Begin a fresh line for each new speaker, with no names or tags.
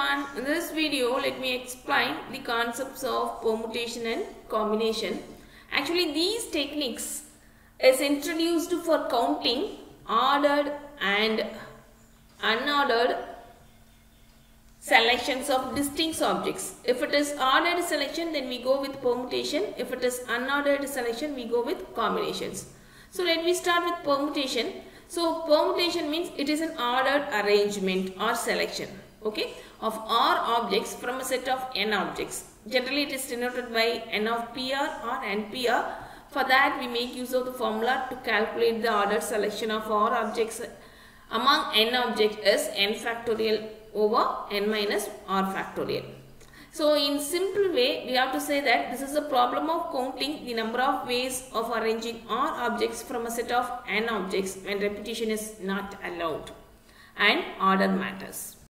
everyone. In this video, let me explain the concepts of permutation and combination. Actually, these techniques is introduced for counting ordered and unordered selections of distinct objects. If it is ordered selection, then we go with permutation. If it is unordered selection, we go with combinations. So let me start with permutation. So permutation means it is an ordered arrangement or selection okay, of R objects from a set of n objects. Generally it is denoted by n of PR or nPR. For that we make use of the formula to calculate the ordered selection of R objects among n objects is n factorial over n minus r factorial. So in simple way we have to say that this is a problem of counting the number of ways of arranging r objects from a set of n objects when repetition is not allowed and order matters.